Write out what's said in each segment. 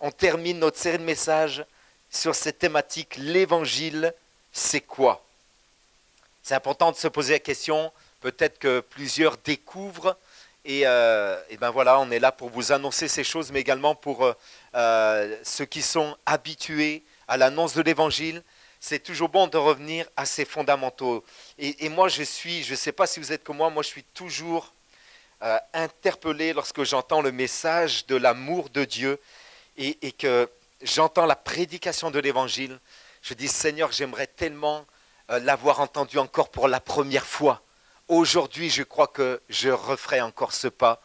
on termine notre série de messages sur cette thématique, l'évangile, c'est quoi? C'est important de se poser la question, peut-être que plusieurs découvrent, et, euh, ben voilà, on est là pour vous annoncer ces choses, mais également pour euh, euh, ceux qui sont habitués à l'annonce de l'évangile. C'est toujours bon de revenir à ces fondamentaux. Et, moi, je suis, je ne sais pas si vous êtes comme moi, moi je suis toujours interpellé lorsque j'entends le message de l'amour de Dieu et, que j'entends la prédication de l'évangile, je dis Seigneur, j'aimerais tellement euh, l'avoir entendu encore pour la première fois. Aujourd'hui, je crois que je referai encore ce pas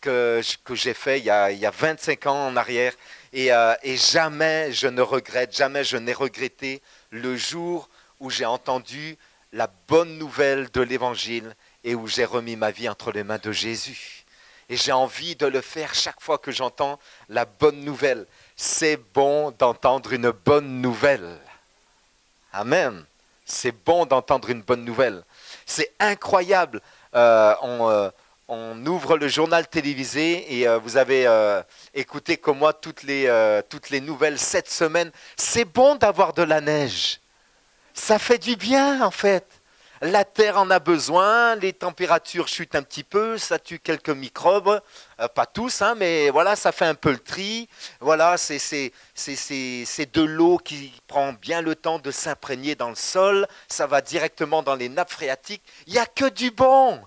que, j'ai fait il y, a, il y, a, 25 ans en arrière. Euh, et jamais je ne regrette, jamais je n'ai regretté le jour où j'ai entendu la bonne nouvelle de l'évangile et où j'ai remis ma vie entre les mains de Jésus. Et j'ai envie de le faire chaque fois que j'entends la bonne nouvelle. C'est bon d'entendre une bonne nouvelle. Amen. C'est bon d'entendre une bonne nouvelle. C'est incroyable. Euh, euh, on, ouvre le journal télévisé et euh, vous avez écouté comme moi toutes les, toutes les nouvelles cette semaine. C'est bon d'avoir de la neige. Ça fait du bien en fait. La terre en a besoin, les températures chutent un petit peu, ça tue quelques microbes, euh, pas tous, hein, mais voilà, ça fait un peu le tri. Voilà, c'est de l'eau qui prend bien le temps de s'imprégner dans le sol, ça va directement dans les nappes phréatiques. Il n'y a que du bon.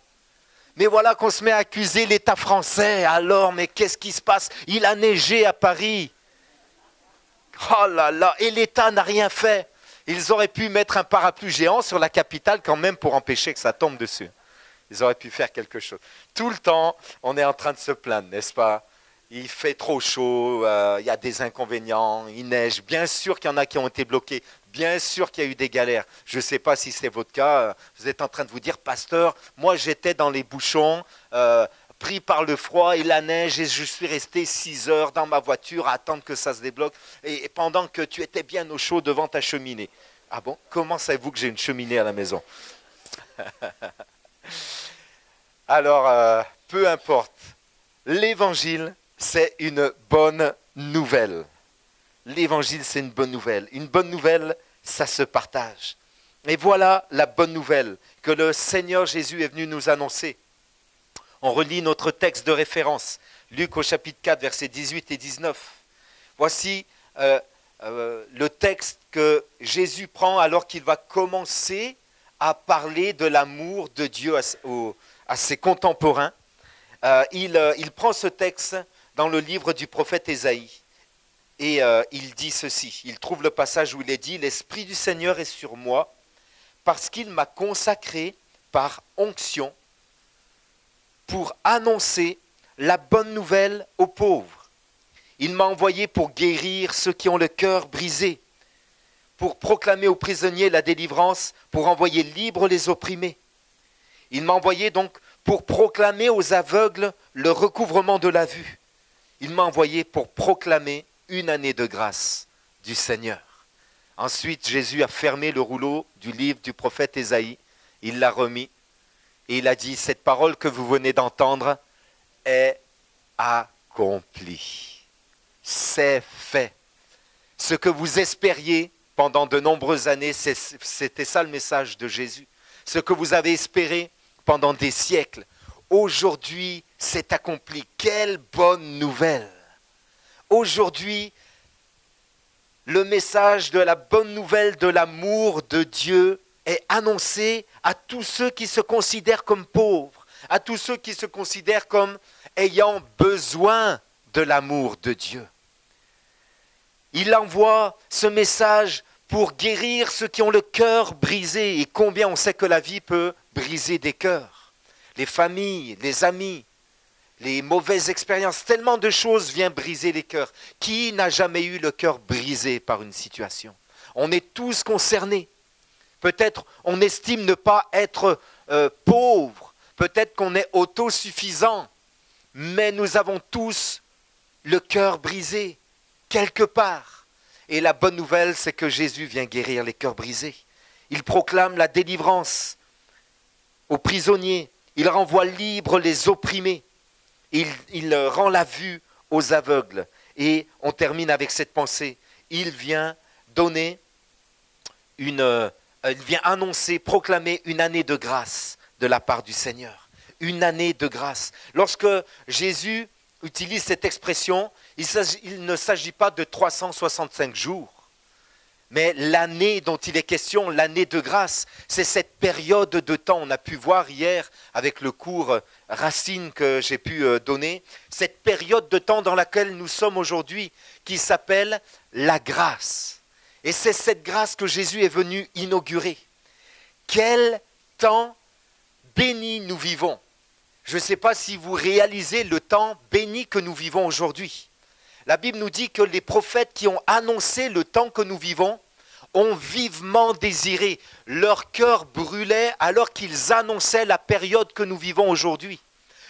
Mais voilà qu'on se met à accuser l'État français. Alors, mais qu'est-ce qui se passe? Il a neigé à Paris. Oh là là, et l'État n'a rien fait. Ils auraient pu mettre un parapluie géant sur la capitale quand même pour empêcher que ça tombe dessus. Ils auraient pu faire quelque chose. Tout le temps, on est en train de se plaindre, n'est-ce pas? Il fait trop chaud, euh, il y a des inconvénients, il neige. Bien sûr qu'il y en a qui ont été bloqués. Bien sûr qu'il y a eu des galères. Je ne sais pas si c'est votre cas. Vous êtes en train de vous dire, pasteur, moi j'étais dans les bouchons. Euh, pris par le froid et la neige et je suis resté six heures dans ma voiture à attendre que ça se débloque et pendant que tu étais bien au chaud devant ta cheminée. Ah bon? Comment savez-vous que j'ai une cheminée à la maison? Alors, euh, peu importe. L'évangile, c'est une bonne nouvelle. L'évangile, c'est une bonne nouvelle. Une bonne nouvelle, ça se partage. Et voilà la bonne nouvelle que le Seigneur Jésus est venu nous annoncer. On relit notre texte de référence, Luc au chapitre 4, versets 18 et 19. Voici euh, euh, le texte que Jésus prend alors qu'il va commencer à parler de l'amour de Dieu à, ses contemporains. Euh, il, il, prend ce texte dans le livre du prophète Ésaïe et il dit ceci. Il trouve le passage où il est dit, L'Esprit du Seigneur est sur moi parce qu'il m'a consacré par onction pour annoncer la bonne nouvelle aux pauvres. Il m'a envoyé pour guérir ceux qui ont le cœur brisé, pour proclamer aux prisonniers la délivrance, pour envoyer libres les opprimés. Il m'a envoyé donc pour proclamer aux aveugles le recouvrement de la vue. Il m'a envoyé pour proclamer une année de grâce du Seigneur. Ensuite, Jésus a fermé le rouleau du livre du prophète Ésaïe. Il l'a remis et il a dit, cette parole que vous venez d'entendre est accomplie. C'est fait. Ce que vous espériez pendant de nombreuses années, c'était ça le message de Jésus. Ce que vous avez espéré pendant des siècles, aujourd'hui, c'est accompli. Quelle bonne nouvelle. Aujourd'hui, le message de la bonne nouvelle de l'amour de Dieu est annoncé à tous ceux qui se considèrent comme pauvres, à tous ceux qui se considèrent comme ayant besoin de l'amour de Dieu. Il envoie ce message pour guérir ceux qui ont le cœur brisé. Et combien on sait que la vie peut briser des cœurs. Les familles, les amis, les mauvaises expériences, tellement de choses viennent briser les cœurs. Qui n'a jamais eu le cœur brisé par une situation? On est tous concernés. Peut-être on estime ne pas être euh, pauvre, peut-être qu'on est autosuffisant, mais nous avons tous le cœur brisé, quelque part. Et la bonne nouvelle, c'est que Jésus vient guérir les cœurs brisés. Il proclame la délivrance aux prisonniers, il renvoie libres les opprimés, il, rend la vue aux aveugles, Et on termine avec cette pensée. Il vient donner une, euh, il vient annoncer, proclamer une année de grâce de la part du Seigneur. Une année de grâce. Lorsque Jésus utilise cette expression, il, ne s'agit pas de 365 jours, mais l'année dont il est question, l'année de grâce, c'est cette période de temps. On a pu voir hier avec le cours Racine que j'ai pu euh, donner, cette période de temps dans laquelle nous sommes aujourd'hui, qui s'appelle la grâce. Et c'est cette grâce que Jésus est venu inaugurer. Quel temps béni nous vivons. Je ne sais pas si vous réalisez le temps béni que nous vivons aujourd'hui. La Bible nous dit que les prophètes qui ont annoncé le temps que nous vivons ont vivement désiré. Leur cœur brûlait alors qu'ils annonçaient la période que nous vivons aujourd'hui.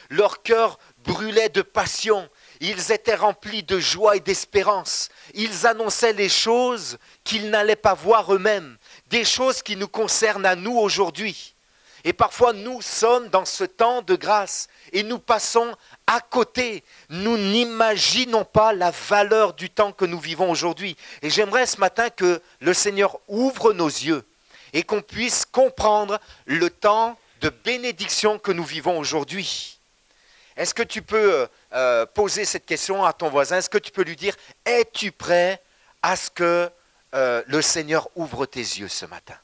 Leur cœur brûlait de passion. Ils étaient remplis de joie et d'espérance. Ils annonçaient les choses qu'ils n'allaient pas voir eux-mêmes, des choses qui nous concernent à nous aujourd'hui. Et parfois, nous sommes dans ce temps de grâce et nous passons à côté. Nous n'imaginons pas la valeur du temps que nous vivons aujourd'hui. Et j'aimerais ce matin que le Seigneur ouvre nos yeux et qu'on puisse comprendre le temps de bénédiction que nous vivons aujourd'hui. Est-ce que tu peux euh, euh, poser cette question à ton voisin? Est-ce que tu peux lui dire, es-tu prêt à ce que euh, le Seigneur ouvre tes yeux ce matin?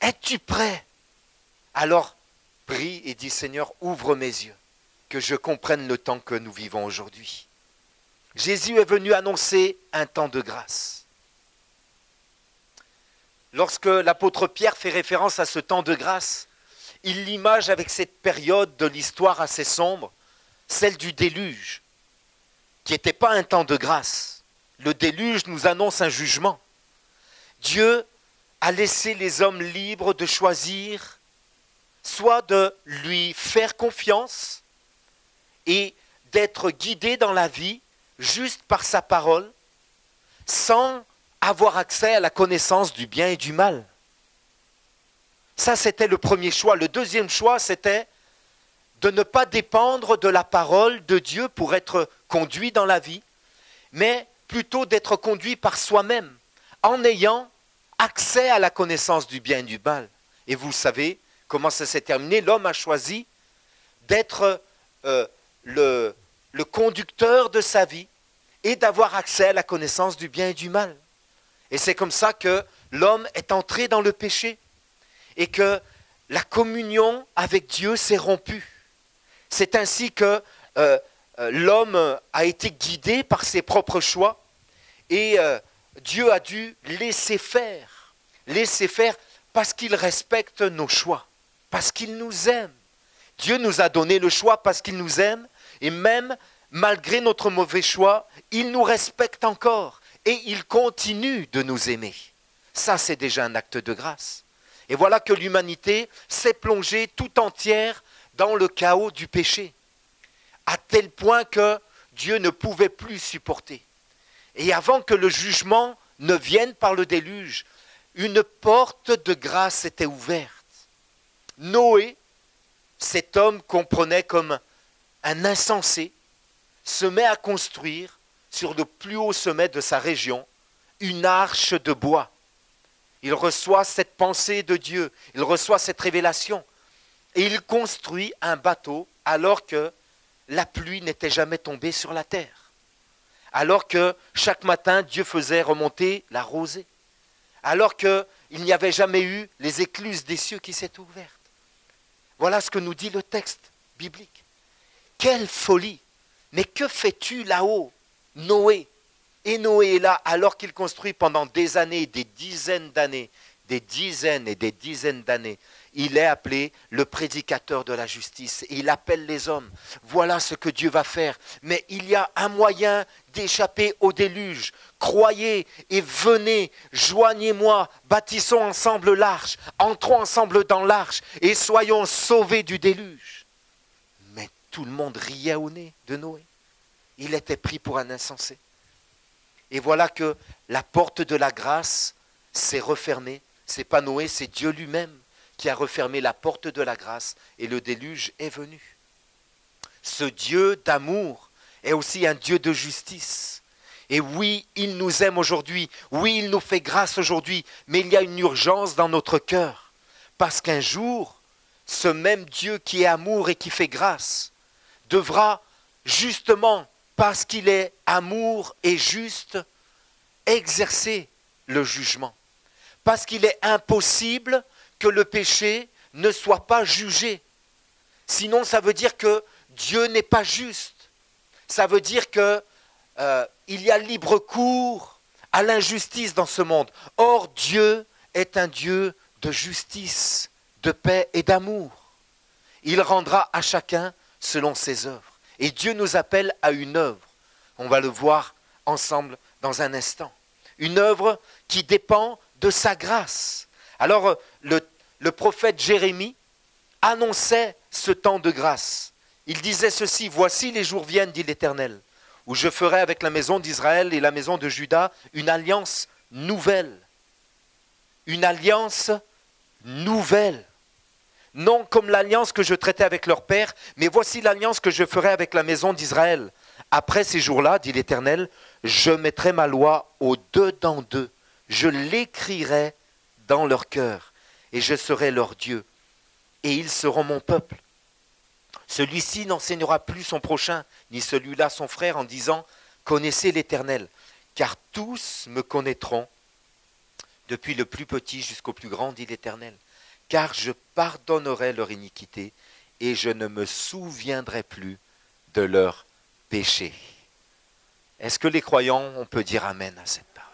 Es-tu prêt? Alors, prie et dis Seigneur, ouvre mes yeux, que je comprenne le temps que nous vivons aujourd'hui. Jésus est venu annoncer un temps de grâce. Lorsque l'apôtre Pierre fait référence à ce temps de grâce, il l'image avec cette période de l'histoire assez sombre, celle du déluge, qui n'était pas un temps de grâce. Le déluge nous annonce un jugement. Dieu a laissé les hommes libres de choisir soit de lui faire confiance et d'être guidés dans la vie juste par sa parole, sans avoir accès à la connaissance du bien et du mal. Ça, c'était le premier choix. Le deuxième choix, c'était de ne pas dépendre de la parole de Dieu pour être conduit dans la vie, mais plutôt d'être conduit par soi-même, en ayant accès à la connaissance du bien et du mal. Et vous savez comment ça s'est terminé. L'homme a choisi d'être euh, le, le conducteur de sa vie et d'avoir accès à la connaissance du bien et du mal. Et c'est comme ça que l'homme est entré dans le péché et que la communion avec Dieu s'est rompue. C'est ainsi que euh, euh, l'homme a été guidé par ses propres choix et Dieu a dû laisser faire, laisser faire parce qu'il respecte nos choix, parce qu'il nous aime. Dieu nous a donné le choix parce qu'il nous aime, et même malgré notre mauvais choix, il nous respecte encore, et il continue de nous aimer. Ça, c'est déjà un acte de grâce. Et voilà que l'humanité s'est plongée tout entière dans le chaos du péché, à tel point que Dieu ne pouvait plus supporter. Et avant que le jugement ne vienne par le déluge, une porte de grâce était ouverte. Noé, cet homme qu'on prenait comme un insensé, se met à construire sur le plus haut sommet de sa région une arche de bois. Il reçoit cette pensée de Dieu, il reçoit cette révélation, et il construit un bateau alors que la pluie n'était jamais tombée sur la terre alors que chaque matin Dieu faisait remonter la rosée, alors qu'il n'y avait jamais eu les écluses des cieux qui s'étaient ouvertes. Voilà ce que nous dit le texte biblique. Quelle folie Mais que fais-tu là-haut, Noé Et Noé est là alors qu'il construit pendant des années, des dizaines d'années, des dizaines et des dizaines d'années, il est appelé le prédicateur de la justice. Il appelle les hommes. Voilà ce que Dieu va faire. Mais il y a un moyen d'échapper au déluge. Croyez et venez, joignez-moi, bâtissons ensemble l'arche, entrons ensemble dans l'arche et soyons sauvés du déluge. Mais tout le monde riait au nez de Noé. Il était pris pour un insensé. Et voilà que la porte de la grâce s'est refermée. C'est pas Noé, c'est Dieu lui-même qui a refermé la porte de la grâce et le déluge est venu. Ce Dieu d'amour est aussi un Dieu de justice. Et oui, il nous aime aujourd'hui, oui, il nous fait grâce aujourd'hui, mais il y a une urgence dans notre cœur. Parce qu'un jour, ce même Dieu qui est amour et qui fait grâce devra justement, parce qu'il est amour et juste, exercer le jugement. Parce qu'il est impossible que le péché ne soit pas jugé. Sinon, ça veut dire que Dieu n'est pas juste. Ça veut dire qu'il euh, y a libre cours à l'injustice dans ce monde. Or, Dieu est un Dieu de justice, de paix et d'amour. Il rendra à chacun selon ses œuvres. Et Dieu nous appelle à une œuvre. On va le voir ensemble dans un instant. Une œuvre qui dépend de sa grâce. Alors le, prophète Jérémie annonçait ce temps de grâce. Il disait ceci, Voici les jours viennent, dit l'Éternel, où je ferai avec la maison d'Israël et la maison de Juda une alliance nouvelle. Une alliance nouvelle. Non comme l'alliance que je traitais avec leur père, mais voici l'alliance que je ferai avec la maison d'Israël. Après ces jours-là, dit l'Éternel, je mettrai ma loi au dedans d'eux, je l'écrirai dans leur cœur, et je serai leur Dieu, et ils seront mon peuple. Celui-ci n'enseignera plus son prochain, ni celui-là son frère, en disant, Connaissez l'Éternel, car tous me connaîtront, depuis le plus petit jusqu'au plus grand, dit l'Éternel, car je pardonnerai leur iniquité, et je ne me souviendrai plus de leur péché. Est-ce que les croyants, on peut dire Amen à cette parole?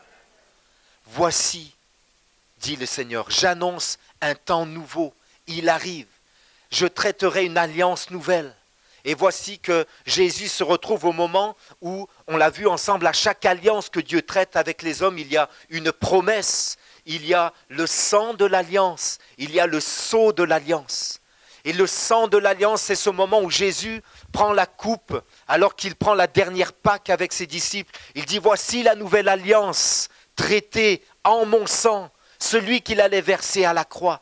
Voici, dit le Seigneur, j'annonce un temps nouveau, il arrive. Je traiterai une alliance nouvelle. Et voici que Jésus se retrouve au moment où, on l'a vu ensemble, à chaque alliance que Dieu traite avec les hommes, il y a une promesse, il y a le sang de l'alliance, il y a le sceau de l'alliance. Et le sang de l'alliance, c'est ce moment où Jésus prend la coupe alors qu'il prend la dernière Pâque avec ses disciples. Il dit, voici la nouvelle alliance traitée en mon sang, celui qu'il allait verser à la croix.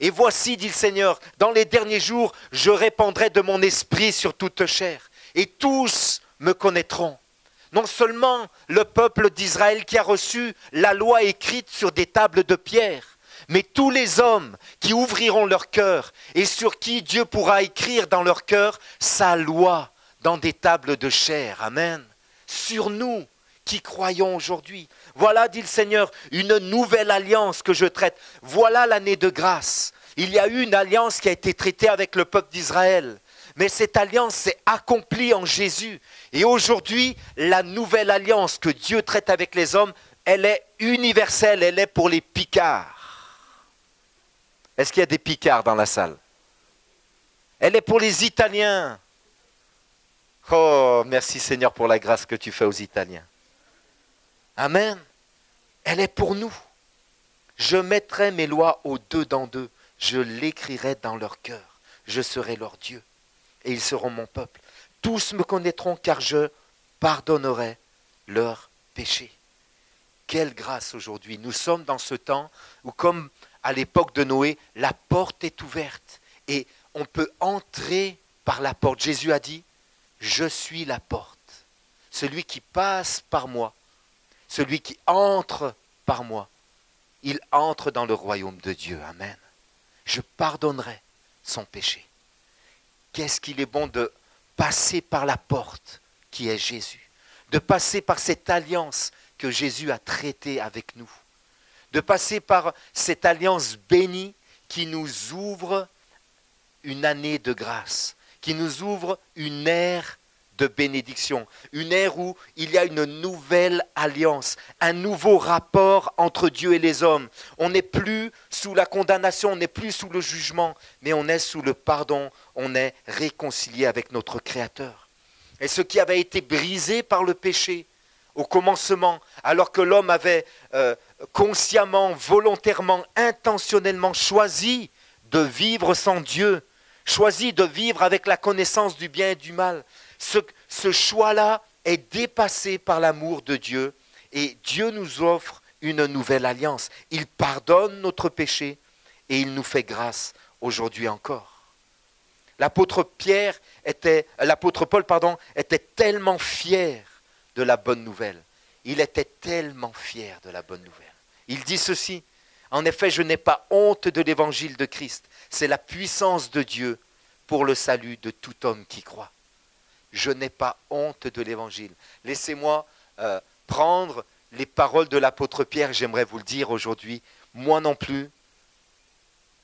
Et voici, dit le Seigneur, dans les derniers jours, je répandrai de mon esprit sur toute chair, et tous me connaîtront. Non seulement le peuple d'Israël qui a reçu la loi écrite sur des tables de pierre, mais tous les hommes qui ouvriront leur cœur et sur qui Dieu pourra écrire dans leur cœur sa loi dans des tables de chair. Amen. Sur nous qui croyons aujourd'hui. Voilà, dit le Seigneur, une nouvelle alliance que je traite. Voilà l'année de grâce. Il y a eu une alliance qui a été traitée avec le peuple d'Israël. Mais cette alliance s'est accomplie en Jésus. Et aujourd'hui, la nouvelle alliance que Dieu traite avec les hommes, elle est universelle, elle est pour les picards. Est-ce qu'il y a des picards dans la salle? Elle est pour les Italiens. Oh, merci Seigneur pour la grâce que tu fais aux Italiens. Amen. Elle est pour nous. Je mettrai mes lois au dedans d'eux. Je l'écrirai dans leur cœur. Je serai leur Dieu. Et ils seront mon peuple. Tous me connaîtront car je pardonnerai leurs péchés. Quelle grâce aujourd'hui. Nous sommes dans ce temps où, comme à l'époque de Noé, la porte est ouverte et on peut entrer par la porte. Jésus a dit, je suis la porte. Celui qui passe par moi, celui qui entre par moi, il entre dans le royaume de Dieu. Amen. Je pardonnerai son péché. Qu'est-ce qu'il est bon de passer par la porte qui est Jésus, de passer par cette alliance que Jésus a traitée avec nous de passer par cette alliance bénie qui nous ouvre une année de grâce, qui nous ouvre une ère de bénédiction, une ère où il y a une nouvelle alliance, un nouveau rapport entre Dieu et les hommes. On n'est plus sous la condamnation, on n'est plus sous le jugement, mais on est sous le pardon, on est réconcilié avec notre Créateur. Et ce qui avait été brisé par le péché au commencement, alors que l'homme avait euh, consciemment, volontairement, intentionnellement choisi de vivre sans Dieu, choisi de vivre avec la connaissance du bien et du mal. Ce, choix-là est dépassé par l'amour de Dieu et Dieu nous offre une nouvelle alliance. Il pardonne notre péché et il nous fait grâce aujourd'hui encore. L'apôtre Paul, était tellement fier de la bonne nouvelle. Il était tellement fier de la bonne nouvelle. Il dit ceci En effet, je n'ai pas honte de l'évangile de Christ. C'est la puissance de Dieu pour le salut de tout homme qui croit. Je n'ai pas honte de l'évangile. Laissez-moi euh, prendre les paroles de l'apôtre Pierre, j'aimerais vous le dire aujourd'hui. Moi non plus,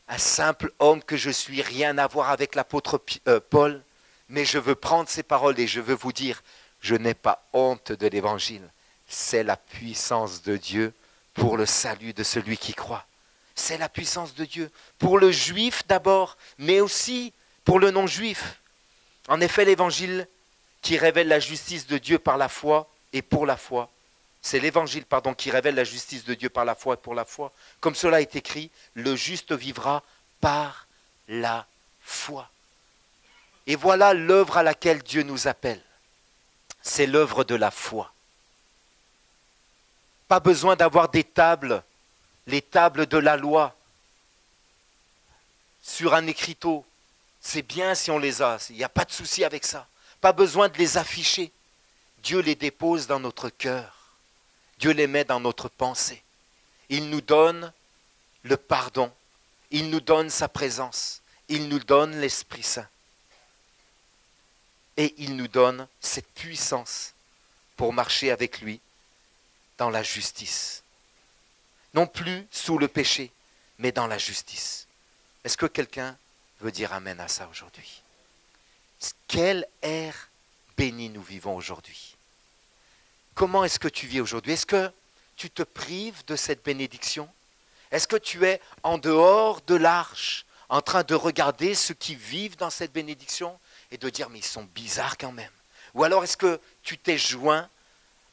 un simple homme que je suis, rien à voir avec l'apôtre euh, Paul, mais je veux prendre ces paroles et je veux vous dire, je n'ai pas honte de l'évangile. C'est la puissance de Dieu pour le salut de celui qui croit. C'est la puissance de Dieu pour le juif d'abord, mais aussi pour le non-juif. En effet, l'évangile qui révèle la justice de Dieu par la foi et pour la foi, c'est l'évangile pardon qui révèle la justice de Dieu par la foi et pour la foi. Comme cela est écrit, le juste vivra par la foi. Et voilà l'œuvre à laquelle Dieu nous appelle. C'est l'œuvre de la foi. Pas besoin d'avoir des tables, les tables de la loi, sur un écriteau. C'est bien si on les a, il n'y a pas de souci avec ça. Pas besoin de les afficher. Dieu les dépose dans notre cœur. Dieu les met dans notre pensée. Il nous donne le pardon. Il nous donne sa présence. Il nous donne l'Esprit Saint. Et il nous donne cette puissance pour marcher avec lui dans la justice. Non plus sous le péché, mais dans la justice. Est-ce que quelqu'un veut dire Amen à ça aujourd'hui? Quelle ère bénie nous vivons aujourd'hui. Comment est-ce que tu vis aujourd'hui? Est-ce que tu te prives de cette bénédiction? Est-ce que tu es en dehors de l'arche, en train de regarder ceux qui vivent dans cette bénédiction et de dire mais ils sont bizarres quand même? Ou alors est-ce que tu t'es joint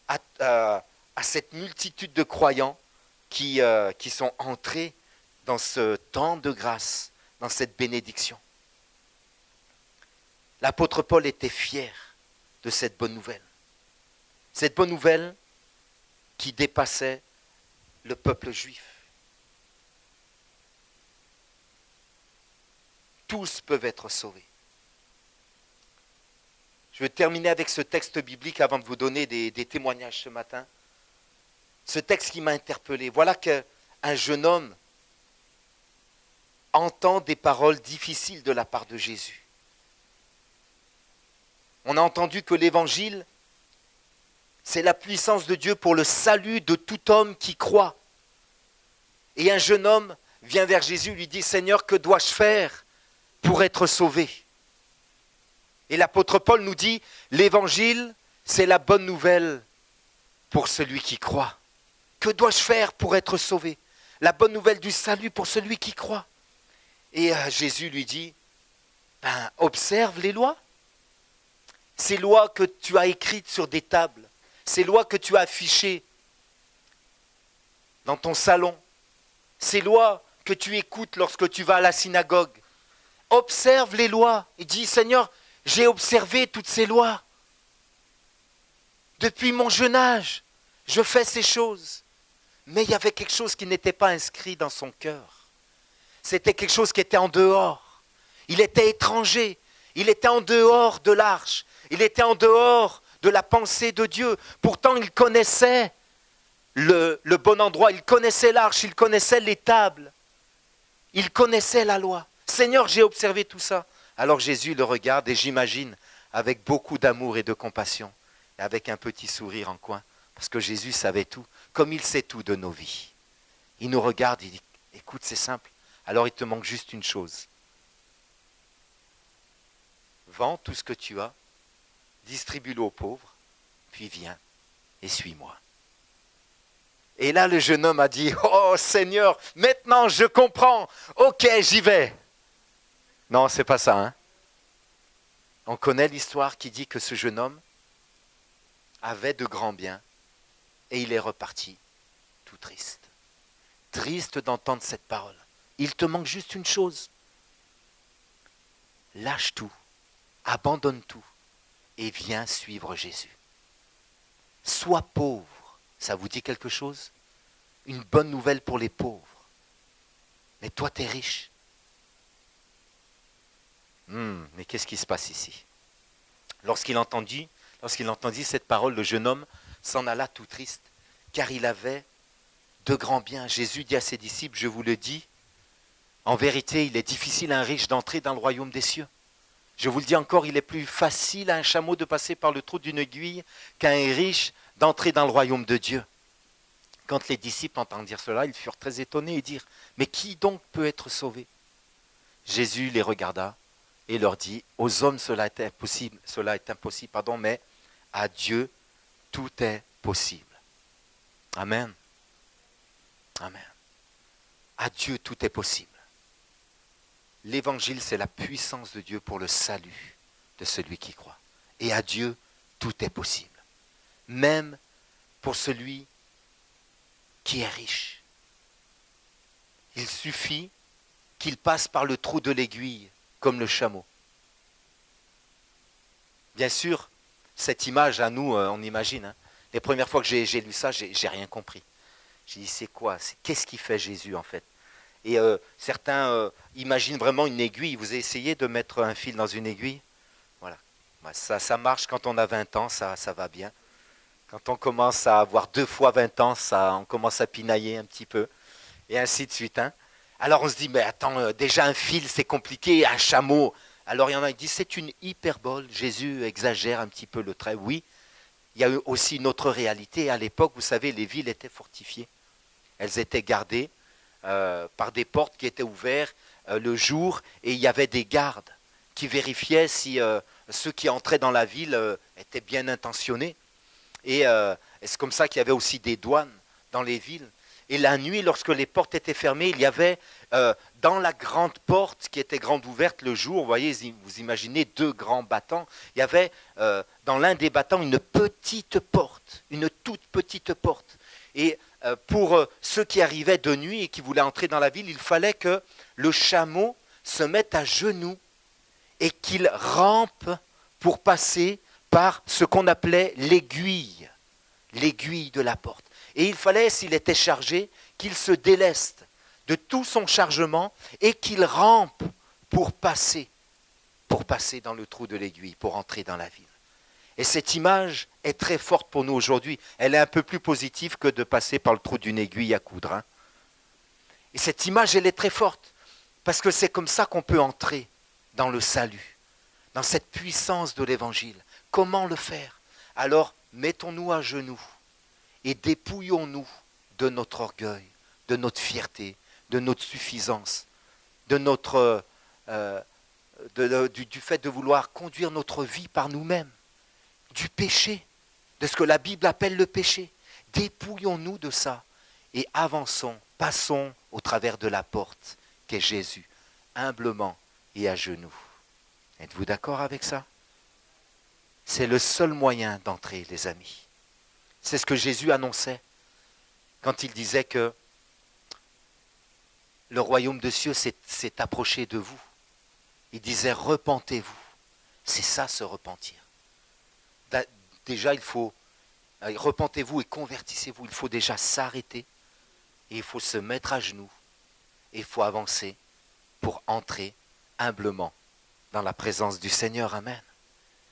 à, euh, cette multitude de croyants euh, qui sont entrés dans ce temps de grâce, dans cette bénédiction? L'apôtre Paul était fier de cette bonne nouvelle. Cette bonne nouvelle qui dépassait le peuple juif. Tous peuvent être sauvés. Je vais terminer avec ce texte biblique avant de vous donner des, témoignages ce matin. Ce texte qui m'a interpellé. Voilà qu'un jeune homme entend des paroles difficiles de la part de Jésus. On a entendu que l'évangile c'est la puissance de Dieu pour le salut de tout homme qui croit. Et un jeune homme vient vers Jésus, lui dit, Seigneur, que dois-je faire pour être sauvé? Et l'apôtre Paul nous dit, l'évangile, c'est la bonne nouvelle pour celui qui croit. Que dois-je faire pour être sauvé? La bonne nouvelle du salut pour celui qui croit. Et euh, Jésus lui dit, ben, observe les lois. Ces lois que tu as écrites sur des tables, ces lois que tu as affichées dans ton salon, ces lois que tu écoutes lorsque tu vas à la synagogue. Observe les lois et dis, Seigneur, j'ai observé toutes ces lois. Depuis mon jeune âge, je fais ces choses. Mais il y avait quelque chose qui n'était pas inscrit dans son cœur. C'était quelque chose qui était en dehors. Il était étranger. Il était en dehors de l'arche. Il était en dehors de la pensée de Dieu. Pourtant, il connaissait le, bon endroit, il connaissait l'arche, il connaissait les tables, il connaissait la loi. Seigneur, j'ai observé tout ça. Alors Jésus le regarde et j'imagine avec beaucoup d'amour et de compassion, avec un petit sourire en coin, parce que Jésus savait tout, comme il sait tout de nos vies. Il nous regarde, il dit, écoute, c'est simple, alors il te manque juste une chose. Vends tout ce que tu as distribue-le aux pauvres, puis viens et suis-moi. Et là, le jeune homme a dit, Oh Seigneur, maintenant je comprends, ok, j'y vais. Non, c'est pas ça. Hein. On connaît l'histoire qui dit que ce jeune homme avait de grands biens et il est reparti tout triste. Triste d'entendre cette parole. Il te manque juste une chose. Lâche tout, abandonne tout et viens suivre Jésus. Sois pauvre. Ça vous dit quelque chose? Une bonne nouvelle pour les pauvres. Mais toi, tu es riche. Hmm, mais qu'est-ce qui se passe ici? Lorsqu'il entendit, lorsqu'il entendit cette parole, le jeune homme s'en alla tout triste, car il avait de grands biens. Jésus dit à ses disciples, je vous le dis, en vérité, il est difficile à un riche d'entrer dans le royaume des cieux. Je vous le dis encore, il est plus facile à un chameau de passer par le trou d'une aiguille qu'à un riche d'entrer dans le royaume de Dieu. Quand les disciples entendent dire cela, ils furent très étonnés et dirent, mais qui donc peut être sauvé? Jésus les regarda et leur dit, aux hommes cela est impossible, cela est impossible, pardon, mais à Dieu tout est possible. Amen. Amen. À Dieu tout est possible. L'évangile, c'est la puissance de Dieu pour le salut de celui qui croit. Et à Dieu, tout est possible. Même pour celui qui est riche. Il suffit qu'il passe par le trou de l'aiguille, comme le chameau. Bien sûr, cette image, à nous, euh, on imagine. Hein. Les premières fois que j'ai lu ça, j'ai rien compris. J'ai dit, c'est quoi? Qu'est-ce qui fait Jésus, en fait? Et euh, certains euh, imaginent vraiment une aiguille. Vous avez essayé de mettre un fil dans une aiguille? Voilà. Ça, ça marche quand on a 20 ans, ça, ça va bien. Quand on commence à avoir deux fois 20 ans, ça, on commence à pinailler un petit peu. Et ainsi de suite. Hein. Alors on se dit, mais attends, euh, déjà un fil, c'est compliqué, un chameau. Alors il y en a qui disent, c'est une hyperbole. Jésus exagère un petit peu le trait. Oui, il y a eu aussi une autre réalité. À l'époque, vous savez, les villes étaient fortifiées. Elles étaient gardées. Euh, par des portes qui étaient ouvertes euh, le jour et il y avait des gardes qui vérifiaient si euh, ceux qui entraient dans la ville étaient bien intentionnés. Et, c'est comme ça qu'il y avait aussi des douanes dans les villes. Et la nuit, lorsque les portes étaient fermées, il y avait dans la grande porte qui était grande ouverte le jour, vous voyez, vous imaginez deux grands battants, il y avait dans l'un des battants une petite porte, une toute petite porte. Et pour euh, ceux qui arrivaient de nuit et qui voulaient entrer dans la ville, il fallait que le chameau se mette à genoux et qu'il rampe pour passer par ce qu'on appelait l'aiguille, l'aiguille de la porte. Et il fallait, s'il était chargé, qu'il se déleste de tout son chargement et qu'il rampe pour passer, pour passer dans le trou de l'aiguille, pour entrer dans la ville. Et cette image est très forte pour nous aujourd'hui. Elle est un peu plus positive que de passer par le trou d'une aiguille à coudre. Hein. Et cette image, elle est très forte, parce que c'est comme ça qu'on peut entrer dans le salut, dans cette puissance de l'Évangile. Comment le faire? Alors, mettons-nous à genoux et dépouillons-nous de notre orgueil, de notre fierté, de notre suffisance, de notre, euh, du fait de vouloir conduire notre vie par nous-mêmes du péché, de ce que la Bible appelle le péché. Dépouillons-nous de ça et avançons, passons au travers de la porte qu'est Jésus, humblement et à genoux. Êtes-vous d'accord avec ça? C'est le seul moyen d'entrer, les amis. C'est ce que Jésus annonçait quand il disait que le royaume de cieux s'est approché de vous. Il disait, repentez-vous. C'est ça, se repentir déjà, il faut, euh, repentez-vous et convertissez-vous, il faut déjà s'arrêter et il faut se mettre à genoux et il faut avancer pour entrer humblement dans la présence du Seigneur. Amen.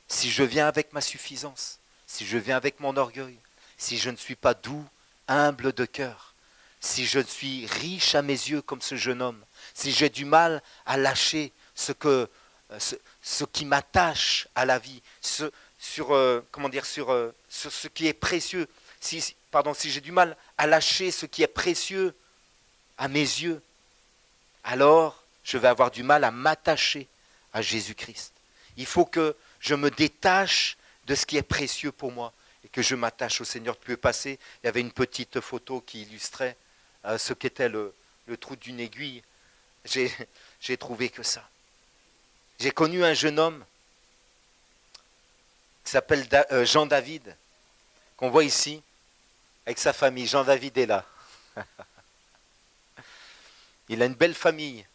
Si je viens avec ma suffisance, si je viens avec mon orgueil, si je ne suis pas doux, humble de cœur, si je suis riche à mes yeux comme ce jeune homme, si j'ai du mal à lâcher ce, que, euh, ce, qui m'attache à la vie, ce, sur, euh, euh, sur, ce qui est précieux, si, j'ai du mal à lâcher ce qui est précieux à mes yeux, alors je vais avoir du mal à m'attacher à Jésus-Christ. Il faut que je me détache de ce qui est précieux pour moi et que je m'attache au Seigneur. Tu peux passer, il y avait une petite photo qui illustrait euh, ce qu'était le trou d'une aiguille. J'ai trouvé que ça. J'ai connu un jeune homme qui s'appelle euh, Jean David, qu'on voit ici, avec sa famille. Jean David est là. Il a une belle famille,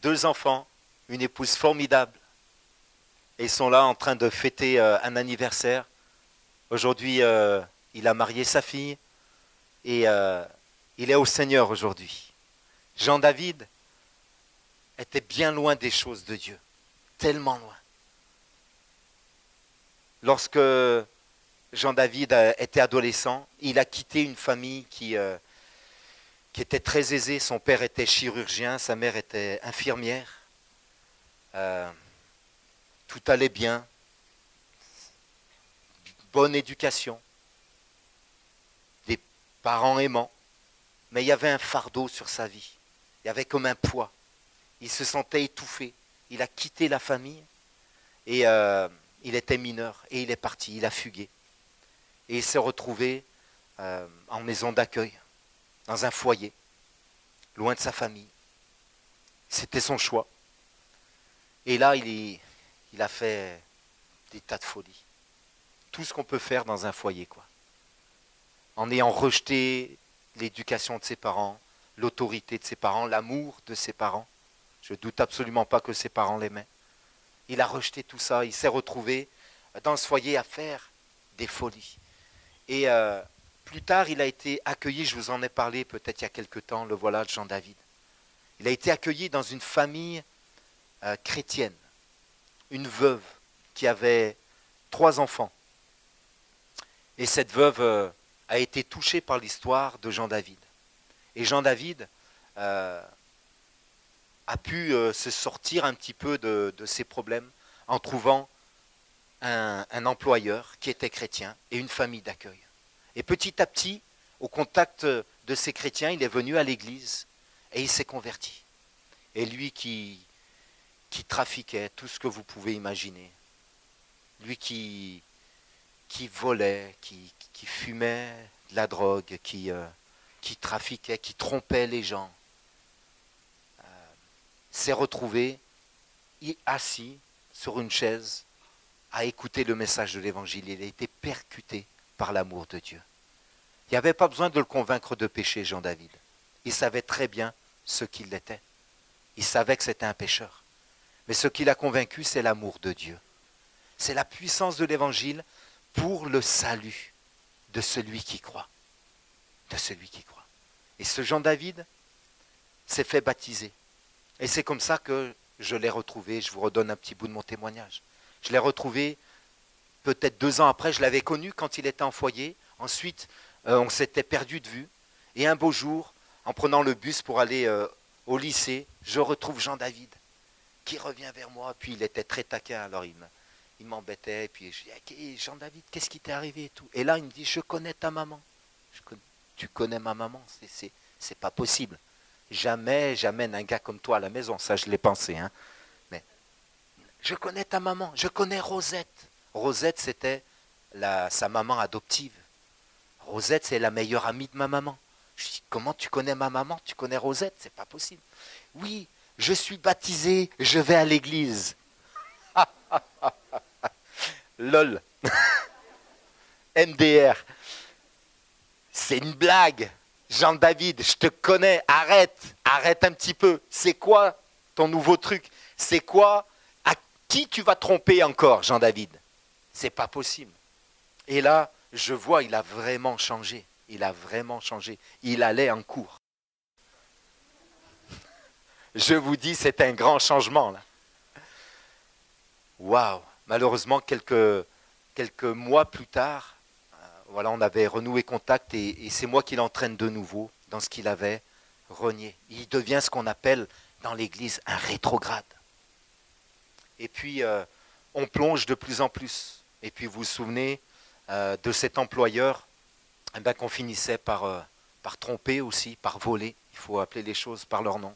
deux enfants, une épouse formidable. Et ils sont là en train de fêter euh, un anniversaire. Aujourd'hui, euh, il a marié sa fille et il est au Seigneur aujourd'hui. Jean-David était bien loin des choses de Dieu, tellement loin. Lorsque Jean-David était adolescent, il a quitté une famille qui, euh, qui était très aisée. Son père était chirurgien, sa mère était infirmière. Euh, tout allait bien, bonne éducation, des parents aimants, mais il y avait un fardeau sur sa vie. Il y avait comme un poids. Il se sentait étouffé. Il a quitté la famille euh, il était mineur et il est parti, il a fugué. Et il s'est retrouvé euh, en maison d'accueil, dans un foyer, loin de sa famille. C'était son choix. Et là, il, a fait des tas de folies. Tout ce qu'on peut faire dans un foyer, quoi. En ayant rejeté l'éducation de ses parents, l'autorité de ses parents, l'amour de ses parents. Je ne doute absolument pas que ses parents l'aimaient. Il a rejeté tout ça, il s'est retrouvé dans ce foyer à faire des folies. Et euh, plus tard, il a été accueilli, je vous en ai parlé peut-être il y a quelque temps, le voilà, Jean David. Il a été accueilli dans une famille euh, chrétienne, une veuve qui avait trois enfants. Et cette veuve euh, a été touchée par l'histoire de Jean David. Et Jean David a pu se sortir un petit peu de, ses problèmes en trouvant un, employeur qui était chrétien et une famille d'accueil. Et petit à petit, au contact de ces chrétiens, il est venu à l'église et il s'est converti. Et lui qui, trafiquait tout ce que vous pouvez imaginer, lui qui, volait, qui, fumait de la drogue, qui, euh, trafiquait, qui trompait les gens, euh, s'est retrouvé assis sur une chaise à écouter le message de l'Évangile. Il a été percuté par l'amour de Dieu. Il n'y avait pas besoin de le convaincre de pécher, Jean-David. Il savait très bien ce qu'il était. Il savait que c'était un pécheur. Mais ce qui l'a convaincu, c'est l'amour de Dieu. C'est la puissance de l'Évangile pour le salut de celui qui croit. De celui qui croit. Et ce Jean-David s'est fait baptiser. Et c'est comme ça que je l'ai retrouvé. Je vous redonne un petit bout de mon témoignage. Je l'ai retrouvé peut-être deux ans après. Je l'avais connu quand il était en foyer. Ensuite, euh, on s'était perdu de vue. Et un beau jour, en prenant le bus pour aller euh, au lycée, je retrouve Jean-David qui revient vers moi. Puis il était très taquin, alors il m'embêtait. puis je dis Jean-David, qu'est-ce qui t'est arrivé Et là, il me dit Je connais ta maman. tu connais ma maman C'est pas possible. Jamais j'amène un gars comme toi à la maison. Ça, je l'ai pensé. Hein. Je connais ta maman, je connais Rosette. Rosette, c'était sa maman adoptive. Rosette, c'est la meilleure amie de ma maman. Je dis, comment tu connais ma maman? Tu connais Rosette? C'est pas possible. Oui, je suis baptisé, je vais à l'église. Lol. MDR. C'est une blague. Jean-David, je te connais, arrête, arrête un petit peu. C'est quoi ton nouveau truc? C'est quoi? Qui tu vas tromper encore, Jean-David? C'est pas possible. Et là, je vois, il a vraiment changé. Il a vraiment changé. Il allait en cours. Je vous dis, c'est un grand changement là. Waouh Malheureusement, quelques, quelques mois plus tard, voilà, on avait renoué contact et, c'est moi qui l'entraîne de nouveau dans ce qu'il avait renié. Il devient ce qu'on appelle dans l'Église un rétrograde. Et puis, euh, on plonge de plus en plus. Et puis, vous vous souvenez euh, de cet employeur eh ben, qu'on finissait par, euh, par tromper aussi, par voler. Il faut appeler les choses par leur nom.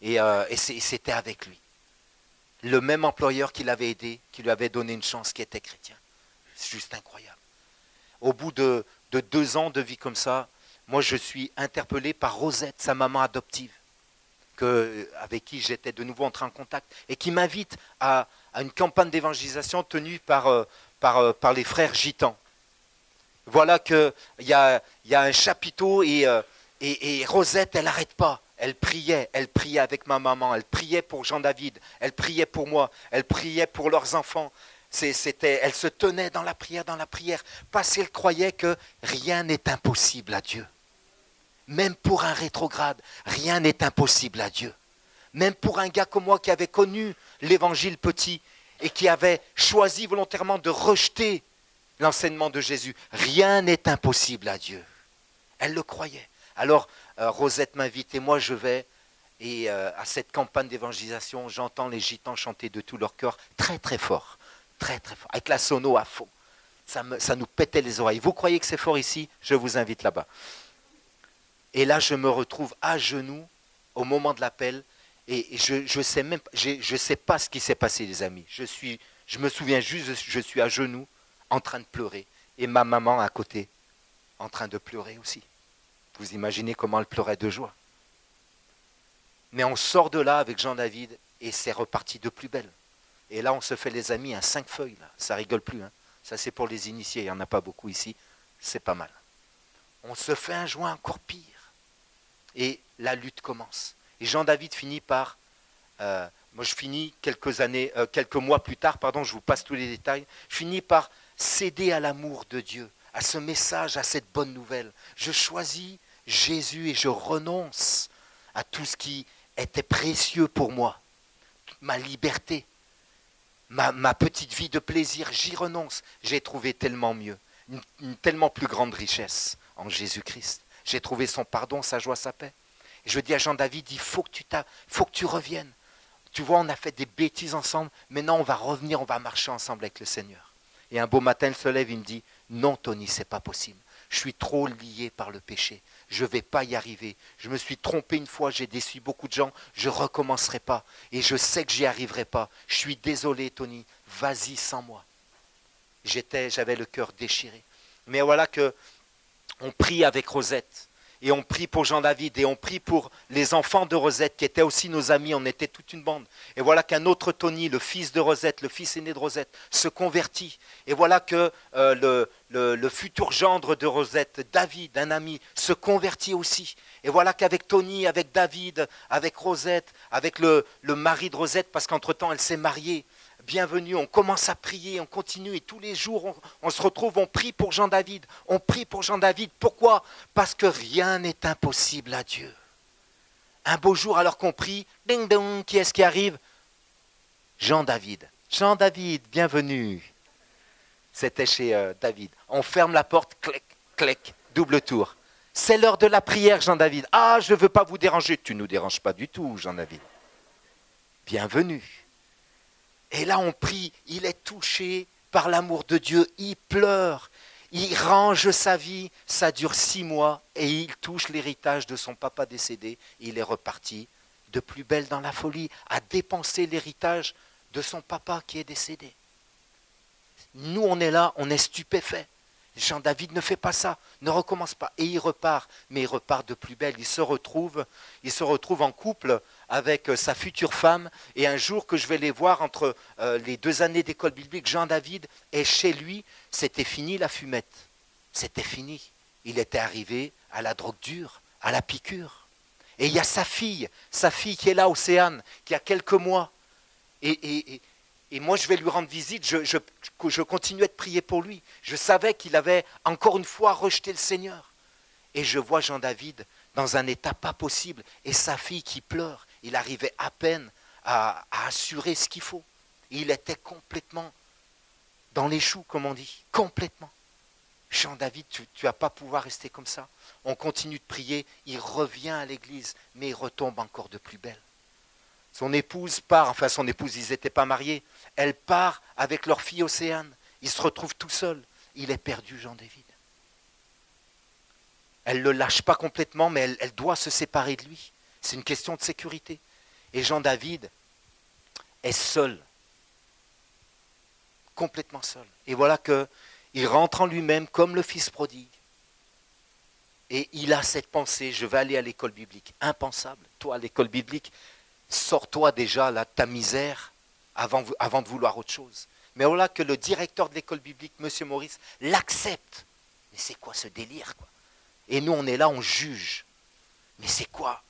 Et c'était avec lui. Le même employeur qui l'avait aidé, qui lui avait donné une chance, qui était chrétien. C'est juste incroyable. Au bout de, de deux ans de vie comme ça, moi je suis interpellé par Rosette, sa maman adoptive avec qui j'étais de nouveau entré en contact, et qui m'invite à, une campagne d'évangélisation tenue par, euh, euh, les frères gitans. Voilà qu'il y a, y a un chapiteau et, euh, et, Rosette, elle n'arrête pas. Elle priait, elle priait avec ma maman, elle priait pour Jean-David, elle priait pour moi, elle priait pour leurs enfants. Elle se tenait dans la prière, dans la prière, parce qu'elle croyait que rien n'est impossible à Dieu. Même pour un rétrograde, rien n'est impossible à Dieu. Même pour un gars comme moi qui avait connu l'évangile petit et qui avait choisi volontairement de rejeter l'enseignement de Jésus, rien n'est impossible à Dieu. Elle le croyait. Alors, euh, Rosette m'invite et moi je vais. Et euh, à cette campagne d'évangélisation, j'entends les gitans chanter de tout leur cœur très très fort. Très très fort. Avec la sono à fond. Ça, nous pétait les oreilles. Vous croyez que c'est fort ici? Je vous invite là-bas. Et là, je me retrouve à genoux au moment de l'appel. Et je ne sais même je sais pas ce qui s'est passé, les amis. Je, je me souviens juste, je suis à genoux en train de pleurer. Et ma maman à côté, en train de pleurer aussi. Vous imaginez comment elle pleurait de joie. Mais on sort de là avec Jean-David et c'est reparti de plus belle. Et là, on se fait les amis à cinq feuilles. Là. Ça rigole plus. Hein. Ça, c'est pour les initiés. Il n'y en a pas beaucoup ici. C'est pas mal. On se fait un joint encore pire. Et la lutte commence. Et Jean-David finit par. Euh, moi, je finis quelques années, euh, quelques mois plus tard, pardon, je vous passe tous les détails. Je finis par céder à l'amour de Dieu, à ce message, à cette bonne nouvelle. Je choisis Jésus et je renonce à tout ce qui était précieux pour moi. Ma liberté, ma, petite vie de plaisir, j'y renonce. J'ai trouvé tellement mieux, une, tellement plus grande richesse en Jésus-Christ. J'ai trouvé son pardon, sa joie, sa paix. Je dis à Jean-David, il faut que, tu faut que tu reviennes. Tu vois, on a fait des bêtises ensemble. Maintenant, on va revenir, on va marcher ensemble avec le Seigneur. Et un beau matin, il se lève, il me dit, non, Tony, c'est pas possible. Je suis trop lié par le péché je ne vais pas y arriver. Je me suis trompé une fois, j'ai déçu beaucoup de gens, je ne recommencerai pas. Et je sais que j'y arriverai pas. Je suis désolé, Tony, vas-y sans moi. J'étais, j'avais le cœur déchiré. Mais voilà que on prie avec Rosette et on prie pour Jean-David, et on prie pour les enfants de Rosette, qui étaient aussi nos amis, on était toute une bande. Et voilà qu'un autre Tony, le fils de Rosette, le fils aîné de Rosette, se convertit. Et voilà que euh, le, futur gendre de Rosette, David, un ami, se convertit aussi. Et voilà qu'avec Tony, avec David, avec Rosette, avec le, le mari de Rosette, parce qu'entre-temps elle s'est mariée, bienvenue, on commence à prier, on continue et tous les jours on, se retrouve, on prie pour Jean-David, on prie pour Jean-David. Pourquoi? Parce que rien n'est impossible à Dieu. Un beau jour alors qu'on prie, ding dong, qui est-ce qui arrive? Jean-David. Jean-David, bienvenue. C'était chez euh, David. On ferme la porte, clic, clic, double tour. C'est l'heure de la prière, Jean-David. Ah, je ne veux pas vous déranger. Tu ne nous déranges pas du tout, Jean-David. Bienvenue. Et là, on prie, il est touché par l'amour de Dieu, il pleure, il range sa vie, ça dure six mois, et il touche l'héritage de son papa décédé, il est reparti de plus belle dans la folie, à dépenser l'héritage de son papa qui est décédé. Nous, on est là, on est stupéfait. Jean-David ne fait pas ça, ne recommence pas. Et il repart, mais il repart de plus belle. Il se retrouve, il se retrouve en couple avec euh, sa future femme. Et un jour que je vais les voir entre euh, les deux années d'école biblique, Jean-David est chez lui. C'était fini la fumette. C'était fini. Il était arrivé à la drogue dure, à la piqûre. Et il y a sa fille, sa fille qui est là, Océane, qui a quelques mois. et, et moi, je vais lui rendre visite, je, je, je continuais de prier pour lui. Je savais qu'il avait encore une fois rejeté le Seigneur. Et je vois Jean-David dans un état pas possible, et sa fille qui pleure. Il arrivait à peine à, assurer ce qu'il faut. il était complètement dans les choux, comme on dit, complètement. Jean-David, tu ne vas pas pouvoir rester comme ça. On continue de prier, il revient à l'église, mais il retombe encore de plus belle. Son épouse part, enfin son épouse, ils n'étaient pas mariés. Elle part avec leur fille Océane. Il se retrouve tout seul. Il est perdu, Jean-David. Elle ne le lâche pas complètement, mais elle, elle doit se séparer de lui. C'est une question de sécurité. Et Jean-David est seul. Complètement seul. Et voilà qu'il rentre en lui-même comme le fils prodigue. Et il a cette pensée, je vais aller à l'école biblique. Impensable. Toi, à l'école biblique, sors-toi déjà là, ta misère avant, de vouloir autre chose. Mais voilà que le directeur de l'école biblique, M. Maurice, l'accepte. Mais c'est quoi ce délire Et nous, on est là, on juge. Mais c'est quoi?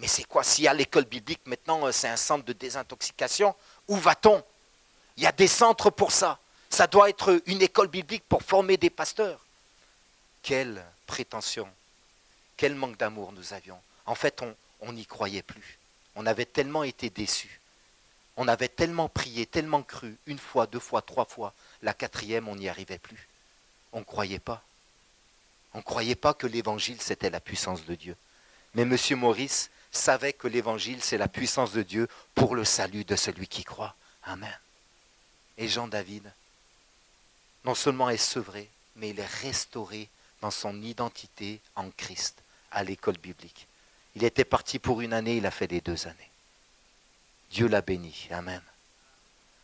Mais c'est quoi Si à l'école biblique, maintenant, euh, c'est un centre de désintoxication, où va-t-on? Il y a des centres pour ça. Ça doit être une école biblique pour former des pasteurs. Quelle prétention quel manque d'amour nous avions. En fait, on n'y croyait plus. On avait tellement été déçus. On avait tellement prié, tellement cru, une fois, deux fois, trois fois. La quatrième, on n'y arrivait plus. On ne croyait pas. On ne croyait pas que l'évangile, c'était la puissance de Dieu. Mais M. Maurice savait que l'évangile, c'est la puissance de Dieu pour le salut de celui qui croit. Amen. Et Jean David, non seulement est sevré, mais il est restauré dans son identité en Christ à l'école biblique. Il était parti pour une année, il a fait les deux années. Dieu l'a béni. Amen.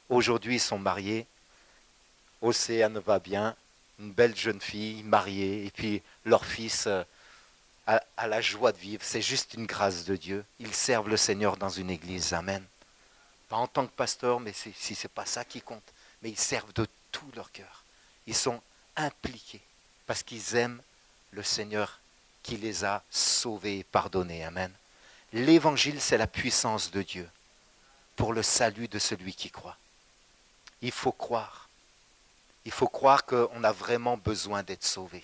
Aujourd'hui, ils sont mariés. Océane va bien, une belle jeune fille mariée, et puis leur fils a, la joie de vivre. C'est juste une grâce de Dieu. Ils servent le Seigneur dans une église. Amen. Pas en tant que pasteur, mais si ce n'est pas ça qui compte. Mais ils servent de tout leur cœur. Ils sont impliqués parce qu'ils aiment le Seigneur qui les a sauvés et pardonnés. Amen. L'évangile, c'est la puissance de Dieu pour le salut de celui qui croit. Il faut croire. Il faut croire qu'on a vraiment besoin d'être sauvé.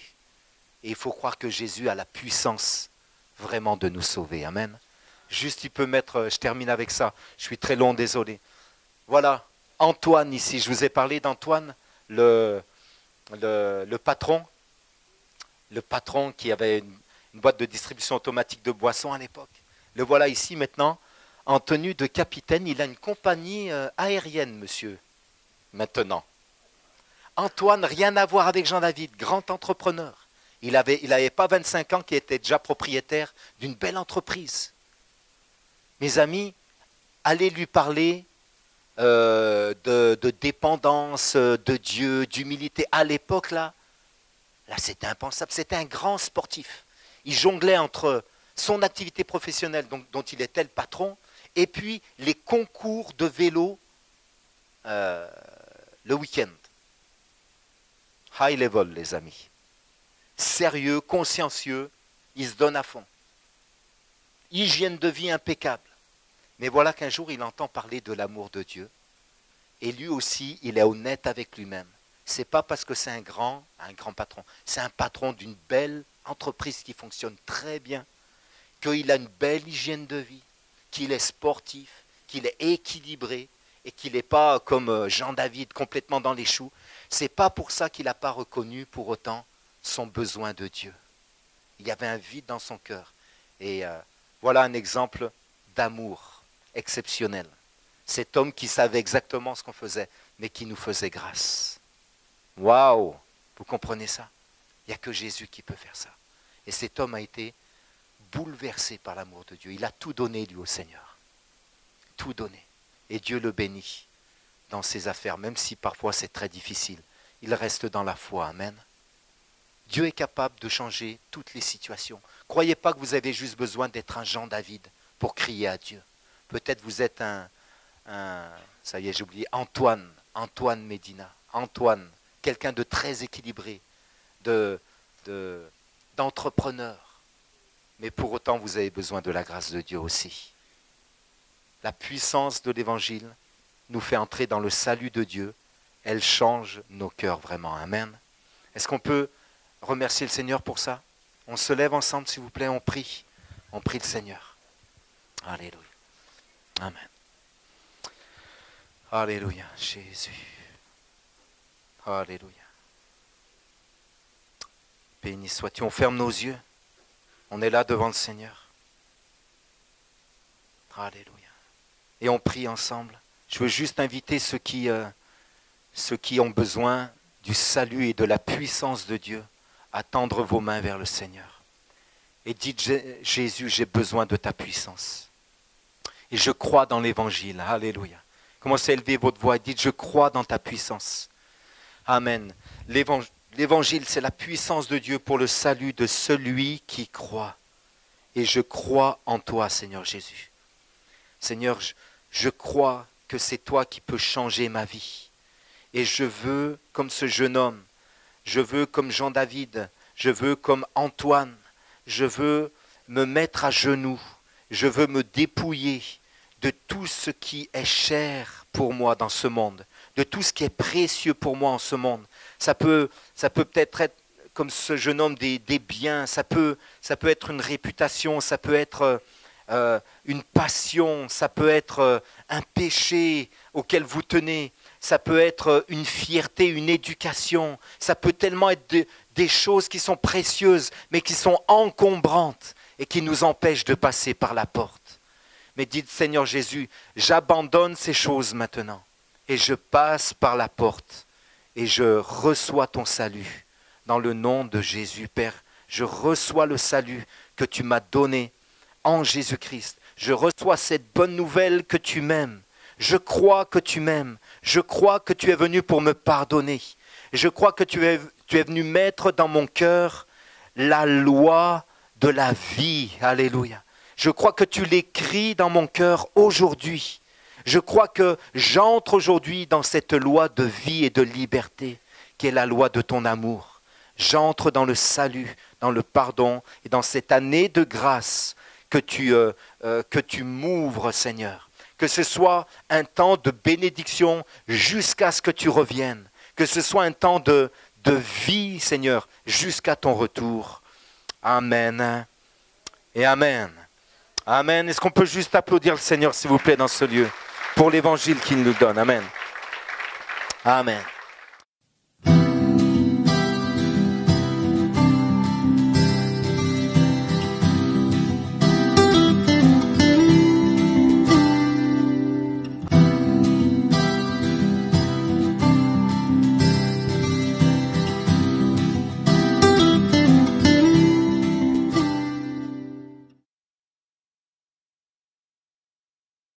Et il faut croire que Jésus a la puissance vraiment de nous sauver. Amen. Juste, il peut mettre, je termine avec ça, je suis très long, désolé. Voilà, Antoine ici, je vous ai parlé d'Antoine, le, patron, le patron qui avait une, une boîte de distribution automatique de boissons à l'époque. Le voilà ici maintenant, en tenue de capitaine. Il a une compagnie euh, aérienne, monsieur, maintenant. Antoine, rien à voir avec Jean-David, grand entrepreneur. Il n'avait il pas 25 ans qu'il était déjà propriétaire d'une belle entreprise. Mes amis, allez lui parler euh, de, dépendance de Dieu, d'humilité. À l'époque, là, là c'était impensable. C'était un grand sportif. Il jonglait entre son activité professionnelle dont, dont il était le patron et puis les concours de vélo euh, le week-end. High level, les amis. Sérieux, consciencieux, il se donne à fond. Hygiène de vie impeccable. Mais voilà qu'un jour, il entend parler de l'amour de Dieu. Et lui aussi, il est honnête avec lui-même. C'est pas parce que c'est un grand, un grand patron, c'est un patron d'une belle entreprise qui fonctionne très bien, qu'il a une belle hygiène de vie, qu'il est sportif, qu'il est équilibré et qu'il n'est pas comme euh, Jean-David complètement dans les choux. C'est pas pour ça qu'il n'a pas reconnu pour autant son besoin de Dieu. Il y avait un vide dans son cœur. Et euh, voilà un exemple d'amour exceptionnel. Cet homme qui savait exactement ce qu'on faisait, mais qui nous faisait grâce. Waouh Vous comprenez ça? Il n'y a que Jésus qui peut faire ça. Et cet homme a été bouleversé par l'amour de Dieu. Il a tout donné, lui, au Seigneur. Tout donné. Et Dieu le bénit dans ses affaires, même si parfois c'est très difficile. Il reste dans la foi. Amen. Dieu est capable de changer toutes les situations. Croyez pas que vous avez juste besoin d'être un Jean David pour crier à Dieu. Peut-être vous êtes un, ça y est, j'ai oublié, Antoine, Antoine Médina, Antoine, quelqu'un de très équilibré, de, d'entrepreneur mais pour autant vous avez besoin de la grâce de Dieu aussi. La puissance de l'Évangile nous fait entrer dans le salut de Dieu. Elle change nos cœurs vraiment. Amen. Est-ce qu'on peut remercier le Seigneur pour ça On se lève ensemble, s'il vous plaît, on prie. On prie le Seigneur. Alléluia. Amen. Alléluia, Jésus. Alléluia. Béni sois-tu. On ferme nos yeux. On est là devant le Seigneur. Alléluia. Et on prie ensemble. Je veux juste inviter ceux qui, euh, ceux qui ont besoin du salut et de la puissance de Dieu à tendre vos mains vers le Seigneur. Et dites, Jésus, j'ai besoin de ta puissance. Et je crois dans l'Évangile. Alléluia. Commencez à élever votre voix et dites, je crois dans ta puissance. Amen. L'évangile L'évangile, c'est la puissance de Dieu pour le salut de celui qui croit. Et je crois en toi, Seigneur Jésus. Seigneur, je, crois que c'est toi qui peux changer ma vie. Et je veux, comme ce jeune homme, je veux comme Jean-David, je veux comme Antoine, je veux me mettre à genoux, je veux me dépouiller de tout ce qui est cher pour moi dans ce monde, de tout ce qui est précieux pour moi en ce monde, ça peut peut-être être comme ce jeune homme, des, biens, ça peut, ça peut être une réputation, ça peut être euh, une passion, ça peut être euh, un péché auquel vous tenez, ça peut être une fierté, une éducation, ça peut tellement être des choses qui sont précieuses, mais qui sont encombrantes et qui nous empêchent de passer par la porte. Mais dites Seigneur Jésus, j'abandonne ces choses maintenant et je passe par la porte et je reçois ton salut. Dans le nom de Jésus, Père, je reçois le salut que tu m'as donné en Jésus-Christ. Je reçois cette bonne nouvelle que tu m'aimes. Je crois que tu m'aimes. Je crois que tu es venu pour me pardonner. Je crois que tu es, venu mettre dans mon cœur la loi de la vie. Alléluia. Je crois que tu l'écris dans mon cœur aujourd'hui. Je crois que j'entre aujourd'hui dans cette loi de vie et de liberté qui est la loi de ton amour. J'entre dans le salut, dans le pardon et dans cette année de grâce que tu, euh, euh, que tu m'ouvres, Seigneur. Que ce soit un temps de bénédiction jusqu'à ce que tu reviennes. Que ce soit un temps de, de vie, Seigneur, jusqu'à ton retour. Amen. Et Amen. Amen. Est-ce qu'on peut juste applaudir le Seigneur, s'il vous plaît, dans ce lieu pour l'évangile qu'il nous donne. Amen. Amen.